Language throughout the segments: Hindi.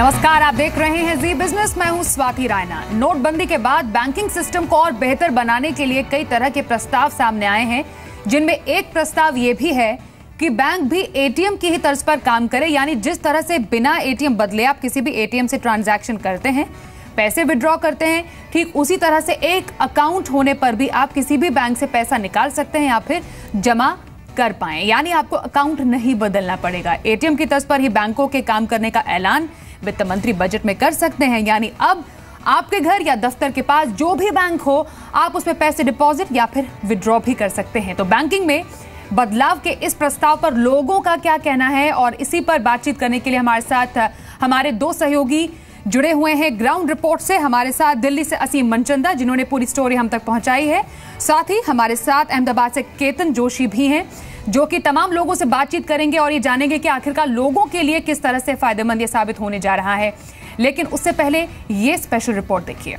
नमस्कार, आप देख रहे हैं जी बिज़नेस मैं हूँ स्वाति रायना। नोटबंदी के बाद बैंकिंग सिस्टम को और बेहतर बनाने के लिए कई तरह के प्रस्ताव सामने आए हैं, जिनमें एक प्रस्ताव ये भी है कि बैंक भी एटीएम की ही तर्ज पर काम करे, यानी जिस तरह से बिना एटीएम बदले आप किसी भी एटीएम से ट्रांजैक्शन करते हैं, पैसे विड्रॉ करते हैं, ठीक उसी तरह से एक अकाउंट होने पर भी आप किसी भी बैंक से पैसा निकाल सकते हैं या फिर जमा कर पाए। यानी आपको अकाउंट नहीं बदलना पड़ेगा। एटीएम की तर्ज पर ही बैंकों के काम करने का ऐलान वित्त मंत्री बजट में कर सकते हैं। यानी अब आपके घर या दफ्तर के पास जो भी बैंक हो, आप उसमें पैसे डिपॉजिट या फिर विड्रॉ भी कर सकते हैं। तो बैंकिंग में बदलाव के इस प्रस्ताव पर लोगों का क्या कहना है? और इसी पर बातचीत करने के लिए हमारे साथ, हमारे दो सहयोगी जुड़े हुए हैं ग्राउंड रिपोर्ट से। हमारे साथ दिल्ली से असीम मनचंदा, जिन्होंने पूरी स्टोरी हम तक पहुंचाई है। साथ ही हमारे साथ अहमदाबाद से केतन जोशी भी हैं, जो कि तमाम लोगों से बातचीत करेंगे और ये जानेंगे कि आखिरकार लोगों के लिए किस तरह से फ़ायदेमंद ये साबित होने जा रहा है। लेकिन उससे पहले ये स्पेशल रिपोर्ट देखिए।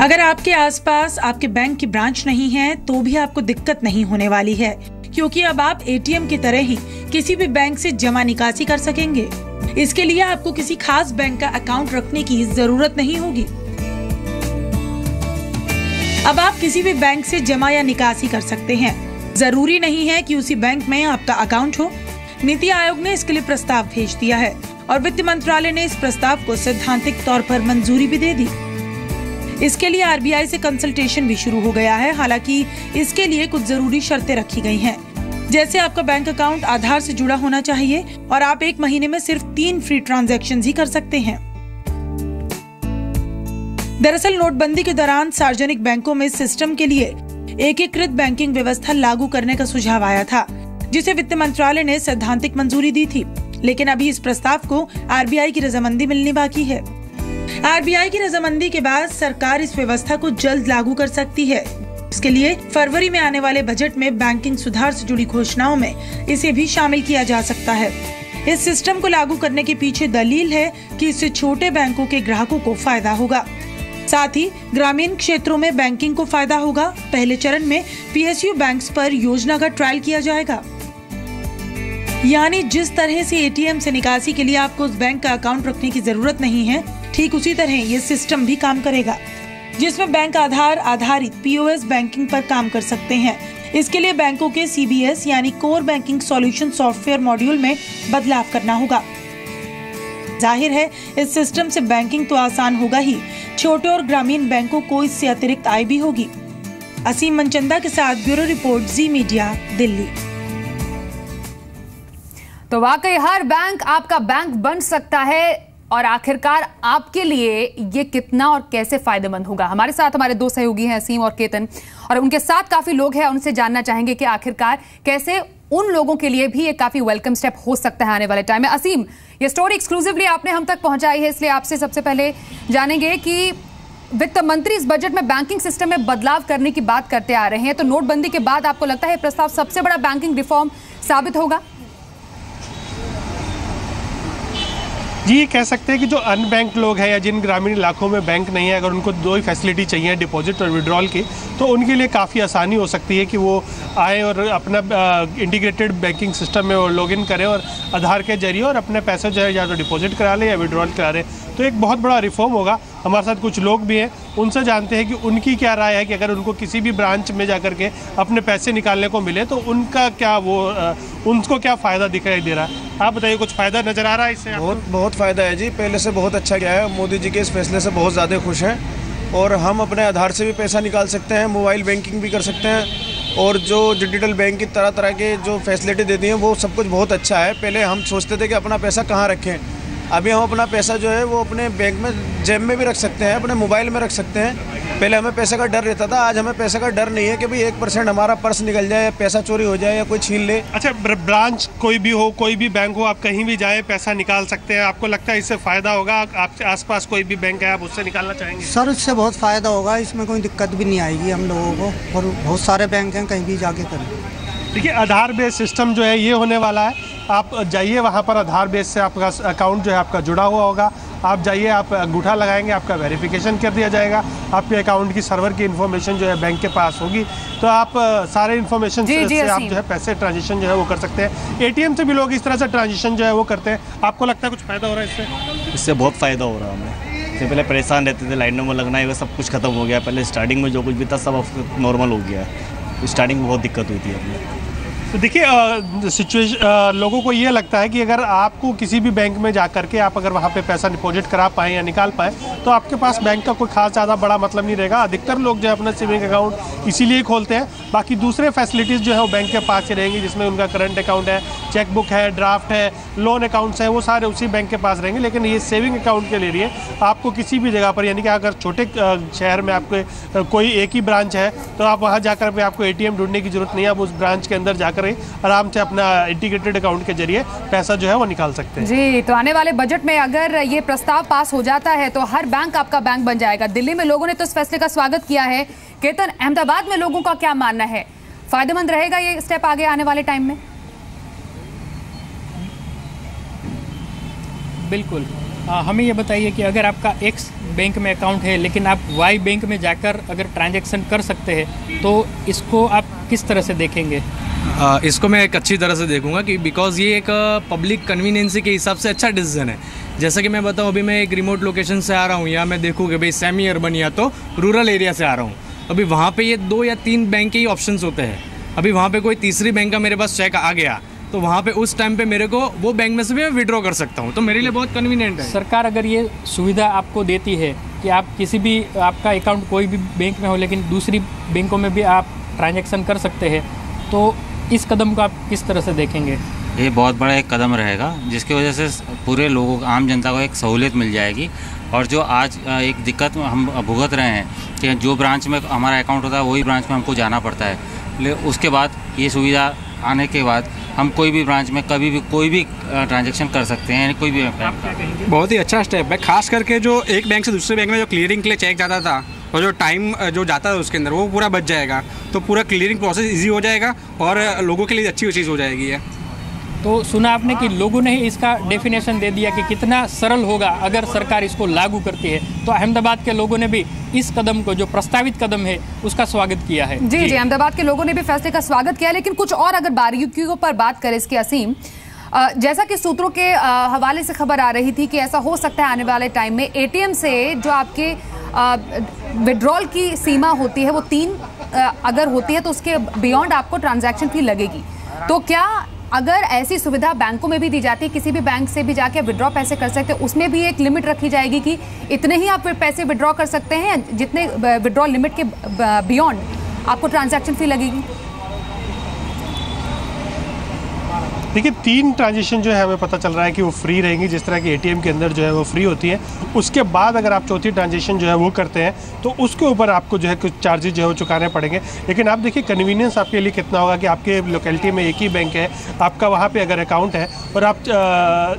अगर आपके आसपास आपके बैंक की ब्रांच नहीं है तो भी आपको दिक्कत नहीं होने वाली है। क्योंकि अब आप एटीएम की तरह ही किसी भी बैंक से जमा निकासी कर सकेंगे। इसके लिए आपको किसी खास बैंक का अकाउंट रखने की ज़रूरत नहीं होगी। अब आप किसी भी बैंक से जमा या निकासी कर सकते हैं। ज़रूरी नहीं है कि उसी बैंक में आपका अकाउंट हो। नीति आयोग ने इसके लिए प्रस्ताव भेज दिया है और वित्त मंत्रालय ने इस प्रस्ताव को सैद्धांतिक तौर पर मंजूरी भी दे दी। इसके लिए आरबीआई से कंसल्टेशन भी शुरू हो गया है। हालाँकि इसके लिए कुछ ज़रूरी शर्तें रखी गई हैं। जैसे आपका बैंक अकाउंट आधार से जुड़ा होना चाहिए और आप एक महीने में सिर्फ़ तीन फ्री ट्रांजेक्शन ही कर सकते हैं। दरअसल नोटबंदी के दौरान सार्वजनिक बैंकों में सिस्टम के लिए एकीकृत बैंकिंग व्यवस्था लागू करने का सुझाव आया था, जिसे वित्त मंत्रालय ने सैद्धांतिक मंजूरी दी थी। लेकिन अभी इस प्रस्ताव को आरबीआई की रजामंदी मिलनी बाकी है। आरबीआई की रजामंदी के बाद सरकार इस व्यवस्था को जल्द लागू कर सकती है। इसके लिए फरवरी में आने वाले बजट में बैंकिंग सुधार से जुड़ी घोषणाओं में इसे भी शामिल किया जा सकता है। इस सिस्टम को लागू करने के पीछे दलील है कि इससे छोटे बैंकों के ग्राहकों को फ़ायदा होगा। साथ ही ग्रामीण क्षेत्रों में बैंकिंग को फ़ायदा होगा। पहले चरण में पीएसयू बैंक्स पर योजना का ट्रायल किया जाएगा। यानी जिस तरह से एटीएम से निकासी के लिए आपको उस बैंक का अकाउंट रखने की ज़रूरत नहीं है ठीक उसी तरह ये सिस्टम भी काम करेगा, जिसमें बैंक आधार आधारित पीओएस बैंकिंग पर काम कर सकते हैं। इसके लिए बैंकों के सीबीएस यानी core banking solution software module में बदलाव करना होगा। ज़ाहिर है, इस सिस्टम से बैंकिंग तो आसान होगा ही। छोटे और ग्रामीण बैंकों को इससे अतिरिक्त आय भी होगी। असीम मनचंदा के साथ ब्यूरो रिपोर्ट, जी मीडिया, दिल्ली। तो वाकई हर बैंक आपका बैंक बन सकता है। और आखिरकार आपके लिए ये कितना और कैसे फ़ायदेमंद होगा? हमारे साथ हमारे दो सहयोगी हैं असीम और केतन, और उनके साथ काफ़ी लोग हैं उनसे जानना चाहेंगे कि आखिरकार कैसे उन लोगों के लिए भी ये काफ़ी वेलकम स्टेप हो सकता है आने वाले टाइम में। असीम, ये स्टोरी एक्सक्लूसिवली आपने हम तक पहुंचाई है, इसलिए आपसे सबसे पहले जानेंगे कि वित्त मंत्री इस बजट में बैंकिंग सिस्टम में बदलाव करने की बात करते आ रहे हैं। तो नोटबंदी के बाद आपको लगता है प्रस्ताव सबसे बड़ा बैंकिंग रिफॉर्म साबित होगा? जी, ये कह सकते हैं कि जो अनबैंक लोग हैं या जिन ग्रामीण इलाकों में बैंक नहीं है, अगर उनको दो ही फैसिलिटी चाहिए डिपॉजिट और विड्रॉल की तो उनके लिए काफ़ी आसानी हो सकती है कि वो आए और अपना इंटीग्रेटेड बैंकिंग सिस्टम में वो लॉगिन करें और आधार के ज़रिए और अपने पैसे जो है या तो डिपॉजिट करा लें या विड्रॉल करा लें। तो एक बहुत बड़ा रिफॉर्म होगा। हमारे साथ कुछ लोग भी हैं, उनसे जानते हैं कि उनकी क्या राय है कि अगर उनको किसी भी ब्रांच में जा के अपने पैसे निकालने को मिले तो उनका क्या वो उनको क्या फ़ायदा दिखाई दे रहा है? आप बताइए, कुछ फ़ायदा नज़र आ रहा है इससे बहुत बहुत फ़ायदा है जी। पहले से बहुत अच्छा गया है। मोदी जी के इस फैसले से बहुत ज़्यादा खुश हैं। और हम अपने आधार से भी पैसा निकाल सकते हैं, मोबाइल बैंकिंग भी कर सकते हैं। और जो डिजिटल बैंक की तरह तरह के जो फैसिलिटी देती हैं, वो सब कुछ बहुत अच्छा है। पहले हम सोचते थे कि अपना पैसा कहाँ रखें। अभी हम अपना पैसा जो है वो अपने बैंक में जेब में भी रख सकते हैं अपने मोबाइल में रख सकते हैं। पहले हमें पैसे का डर रहता था आज हमें पैसे का डर नहीं है कि भाई एक परसेंट हमारा पर्स निकल जाए या पैसा चोरी हो जाए या कोई छीन ले। अच्छा ब्रांच कोई भी हो कोई भी बैंक हो आप कहीं भी जाए पैसा निकाल सकते हैं। आपको लगता है इससे फ़ायदा होगा? आपके आसपास कोई भी बैंक है आप उससे निकालना चाहेंगे? सर इससे बहुत फ़ायदा होगा। इसमें कोई दिक्कत भी नहीं आएगी हम लोगों को और बहुत सारे बैंक हैं कहीं भी जाके करें। देखिए आधार बेस सिस्टम जो है ये होने वाला है। आप जाइए वहाँ पर आधार बेस से आपका अकाउंट जो है आपका जुड़ा हुआ होगा। आप जाइए आप अंगूठा लगाएँगे आपका वेरिफिकेशन कर दिया जाएगा। आपके अकाउंट की सर्वर की इन्फॉर्मेशन जो है बैंक के पास होगी। तो आप सारे इन्फॉर्मेशन से, जी, से आप जो है पैसे ट्रांजेक्शन जो है वो कर सकते हैं। एटीएम से भी लोग इस तरह से ट्रांजेक्शन जो है वो करते हैं। आपको लगता है कुछ फ़ायदा हो रहा है इससे? इससे बहुत फ़ायदा हो रहा है हमें। इससे पहले परेशान रहते थे लाइनों में लगना है सब कुछ खत्म हो गया। पहले स्टार्टिंग में जो कुछ भी था सब नॉर्मल हो गया है। स्टार्टिंग में बहुत दिक्कत हुई थी हमें तो देखिए सिचुएशन लोगों को ये लगता है कि अगर आपको किसी भी बैंक में जा करके आप अगर वहाँ पे पैसा डिपॉजिट करा पाएँ या निकाल पाएँ तो आपके पास बैंक का कोई खास ज़्यादा बड़ा मतलब नहीं रहेगा। अधिकतर लोग जो है अपना सेविंग अकाउंट इसीलिए खोलते हैं। बाकी दूसरे फैसिलिटीज़ जो है वो बैंक के पास ही रहेंगी, जिसमें उनका करंट अकाउंट है चेकबुक है ड्राफ्ट है लोन अकाउंट्स हैं, वो सारे उसी बैंक के पास रहेंगे। लेकिन ये सेविंग अकाउंट के लिए आपको किसी भी जगह पर, यानी कि अगर छोटे शहर में आपके कोई एक ही ब्रांच है तो आप वहाँ जाकर आपको एटीएम ढूँढने की ज़रूरत नहीं है। आप उस ब्रांच के अंदर जाकर ही आराम से अपना इंटीग्रेटेड अकाउंट के ज़रिए पैसा जो है वो निकाल सकते हैं। जी तो आने वाले बजट में अगर ये प्रस्ताव पास हो जाता है तो हर बैंक आपका बैंक बन जाएगा। दिल्ली में लोगों ने तो इस फैसले का स्वागत किया है। केतन अहमदाबाद में लोगों का क्या मानना है? फ़ायदेमंद रहेगा ये स्टेप आगे आने वाले टाइम में? बिल्कुल। आ, हमें ये बताइए कि अगर आपका एक्स बैंक में अकाउंट है लेकिन आप वाई बैंक में जाकर अगर ट्रांजैक्शन कर सकते हैं तो इसको आप किस तरह से देखेंगे? आ, इसको मैं एक अच्छी तरह से देखूँगा कि बिकॉज़ ये एक पब्लिक कन्वीनियंसी के हिसाब से अच्छा डिसीज़न है। जैसा कि मैं बताऊँ अभी मैं एक रिमोट लोकेशन से आ रहा हूँ या मैं देखूँ कि भाई सेमी अर्बन या तो रूरल एरिया से आ रहा हूँ। अभी वहाँ पे ये दो या तीन बैंक के ही ऑप्शन होते हैं। अभी वहाँ पे कोई तीसरी बैंक का मेरे पास चेक आ गया तो वहाँ पे उस टाइम पे मेरे को वो बैंक में से भी मैं विड्रॉ कर सकता हूँ। तो मेरे लिए बहुत कन्वीनियंट है। सरकार अगर ये सुविधा आपको देती है कि आप किसी भी आपका अकाउंट कोई भी बैंक में हो लेकिन दूसरी बैंकों में भी आप ट्रांजैक्शन कर सकते हैं। तो इस कदम को आप किस तरह से देखेंगे? ये बहुत बड़ा एक कदम रहेगा जिसकी वजह से पूरे लोगों को आम जनता को एक सहूलियत मिल जाएगी। और जो आज एक दिक्कत हम भुगत रहे हैं कि जो ब्रांच में हमारा अकाउंट होता है वही ब्रांच में हमको जाना पड़ता है। ले उसके बाद ये सुविधा आने के बाद हम कोई भी ब्रांच में कभी भी कोई भी ट्रांजेक्शन कर सकते हैं यानी कोई भी बैंक बहुत ही अच्छा स्टेप है। खास करके जो एक बैंक से दूसरे बैंक में जो क्लियरिंग के लिए चेक जाता था और जो टाइम जो जाता है उसके अंदर वो पूरा बच जाएगा। तो पूरा क्लियरिंग प्रोसेस ईजी हो जाएगा और लोगों के लिए अच्छी चीज़ हो जाएगी ये। तो सुना आपने कि लोगों ने ही इसका डेफिनेशन दे दिया कि कितना सरल होगा अगर सरकार इसको लागू करती है। तो अहमदाबाद के लोगों ने भी इस कदम को जो प्रस्तावित कदम है उसका स्वागत किया है। जी जी अहमदाबाद के लोगों ने भी फैसले का स्वागत किया लेकिन कुछ और अगर बारीकियों पर बात करें इसके असीम जैसा कि सूत्रों के हवाले से खबर आ रही थी कि ऐसा हो सकता है आने वाले टाइम में एटीएम से जो आपके विड्रॉल की सीमा होती है, वो तीन अगर होती है तो उसके बियॉन्ड आपको ट्रांजैक्शन फ़ी लगेगी। तो क्या अगर ऐसी सुविधा बैंकों में भी दी जाती है, किसी भी बैंक से भी जाके विड्रॉ पैसे कर सकते हैं, उसमें भी एक लिमिट रखी जाएगी कि इतने ही आप पैसे विड्रॉ कर सकते हैं, जितने विड्रॉ लिमिट के बियॉन्ड आपको ट्रांजैक्शन फ़ी लगेगी। देखिए, तीन ट्रांजेक्शन जो है, हमें पता चल रहा है कि वो फ्री रहेंगी। जिस तरह की एटीएम के अंदर जो है, वो फ्री होती है। उसके बाद अगर आप चौथी ट्रांजेक्शन जो है, वो करते हैं तो उसके ऊपर आपको जो है, कुछ चार्जेस जो है, वो चुकाने पड़ेंगे। लेकिन आप देखिए कन्वीनियंस आपके लिए कितना होगा कि आपके लोकेलिटी में एक ही बैंक है, आपका वहाँ पर अगर अकाउंट है, और आप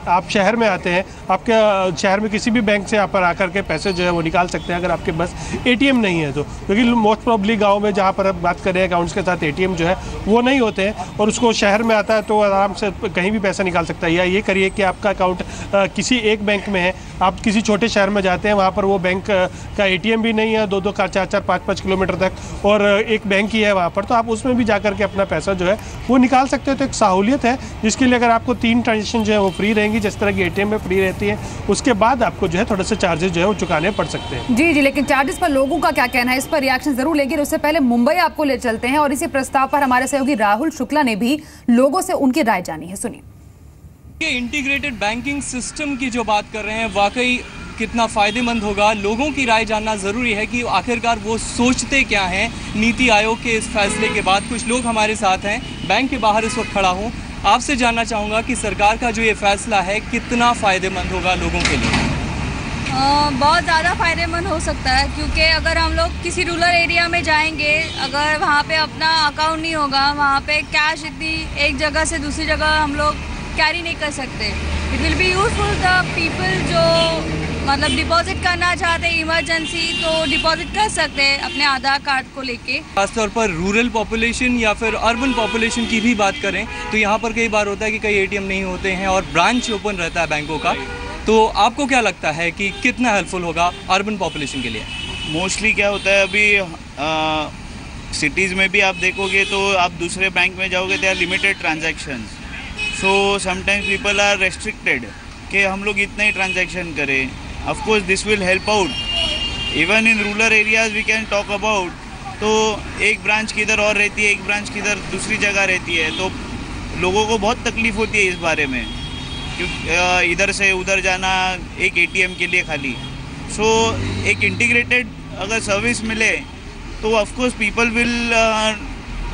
आप शहर में आते हैं, आपके शहर में किसी भी बैंक से आप पर आकर के पैसे जो है, वो निकाल सकते हैं, अगर आपके बस एटीएम नहीं है तो। क्योंकि मोस्ट प्रॉब्ली गाँव में जहाँ पर आप बात करें अकाउंट्स के साथ एटीएम जो है, वो नहीं होते हैं, और उसको शहर में आता है तो आराम से कहीं भी पैसा निकाल सकता है। या ये करिए कि आपका अकाउंट किसी एक बैंक में है। आप किसी छोटे शहर में जाते हैं, वहाँ पर वो बैंक का एटीएम भी नहीं है, दो दो का चार चार, पाँच पाँच किलोमीटर तक, और एक बैंक ही है वहाँ पर तो आप उसमें भी जा करके अपना पैसा जो है, वो निकाल सकते हो। तो एक सहूलियत है, जिसके लिए अगर आपको तीन ट्रांजेक्शन जो है, वो फ्री रहेंगी, जिस तरह की एटीएम में फ्री रहती है, उसके बाद आपको जो है, थोड़े से चार्जेस जो है, वो चुकाने पड़ सकते हैं। जी जी, लेकिन चार्जेस पर लोगों का क्या कहना है? इस पर रिएक्शन ज़रूर लेंगे उससे पहले मुंबई आपको ले चलते हैं, और इसी प्रस्ताव पर हमारे सहयोगी राहुल शुक्ला ने भी लोगों से उनकी राय जानी। है। सुनिए। ये इंटीग्रेटेड बैंकिंग सिस्टम की जो बात कर रहे हैं, वाकई कितना फ़ायदेमंद होगा? लोगों की राय जानना ज़रूरी है कि आखिरकार वो सोचते क्या हैं? नीति आयोग के इस फैसले के बाद कुछ लोग हमारे साथ हैं। बैंक के बाहर इस वक्त खड़ा हूँ। आपसे जानना चाहूँगा कि सरकार का जो ये फैसला है, कितना फ़ायदेमंद होगा लोगों के लिए? बहुत ज़्यादा फ़ायदेमंद हो सकता है, क्योंकि अगर हम लोग किसी रूरल एरिया में जाएँगे, अगर वहाँ पे अपना अकाउंट नहीं होगा, वहाँ पे कैश इतनी एक जगह से दूसरी जगह हम लोग कैरी नहीं कर सकते। It will be useful the people जो मतलब डिपॉजिट करना चाहते हैं इमरजेंसी तो डिपॉजिट कर सकते हैं अपने आधार कार्ड को लेके। खासतौर पर रूरल पॉपुलेशन या फिर अर्बन पॉपुलेशन की भी बात करें तो यहाँ पर कई बार होता है कि कई एटीएम नहीं होते हैं और ब्रांच ओपन रहता है बैंकों का। तो आपको क्या लगता है कि कितना हेल्पफुल होगा अर्बन पॉपुलेशन के लिए? मोस्टली क्या होता है अभी सिटीज़ में भी आप देखोगे तो आप दूसरे बैंक में जाओगे they are limited transaction so sometimes people are restricted कि हम लोग इतना ही ट्रांजेक्शन करें। Of course this will help out even in rural areas we can talk about तो एक ब्रांच किधर और रहती है, एक ब्रांच किधर, दूसरी जगह रहती है। तो लोगों को बहुत तकलीफ़ होती है इस बारे में। क्योंकि इधर से उधर जाना एक एटीएम के लिए खाली। सो so, एक इंटीग्रेटेड अगर सर्विस मिले तो ऑफकोर्स पीपल विल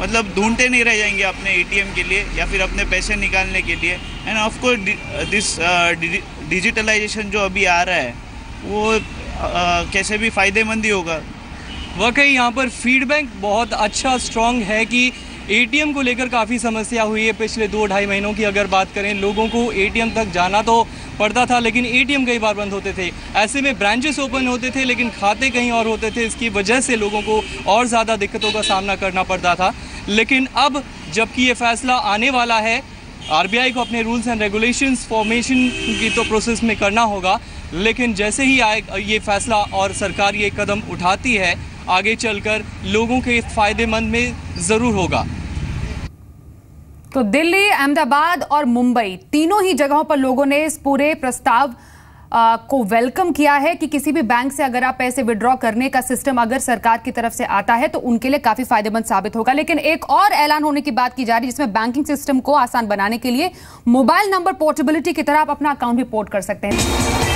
मतलब ढूंढते नहीं रह जाएँगे अपने एटीएम के लिए या फिर अपने पैसे निकालने के लिए। एंड ऑफकोर्स दिस डिजिटलाइजेशन जो अभी आ रहा है वो uh, कैसे भी फ़ायदेमंद ही होगा। वाकई यहाँ पर फीडबैक बहुत अच्छा स्ट्रॉन्ग है कि एटीएम को लेकर काफ़ी समस्या हुई है। पिछले दो ढाई महीनों की अगर बात करें लोगों को एटीएम तक जाना तो पड़ता था, लेकिन एटीएम कई बार बंद होते थे। ऐसे में ब्रांचेस ओपन होते थे, लेकिन खाते कहीं और होते थे, इसकी वजह से लोगों को और ज़्यादा दिक्कतों का सामना करना पड़ता था। लेकिन अब जबकि ये फैसला आने वाला है, आरबीआई को अपने रूल्स एंड रेगुलेशंस फॉर्मेशन की तो प्रोसेस में करना होगा। लेकिन जैसे ही आए, ये फैसला और सरकार ये कदम उठाती है आगे चलकर लोगों के फ़ायदेमंद में ज़रूर होगा। तो दिल्ली अहमदाबाद और मुंबई तीनों ही जगहों पर लोगों ने इस पूरे प्रस्ताव आ, को वेलकम किया है कि किसी भी बैंक से अगर आप पैसे विड्रॉ करने का सिस्टम अगर सरकार की तरफ़ से आता है तो उनके लिए काफ़ी फ़ायदेमंद साबित होगा। लेकिन एक और ऐलान होने की बात की जा रही है जिसमें बैंकिंग सिस्टम को आसान बनाने के लिए मोबाइल नंबर पोर्टेबिलिटी की तरह आप अपना अकाउंट भी पोर्ट कर सकते हैं।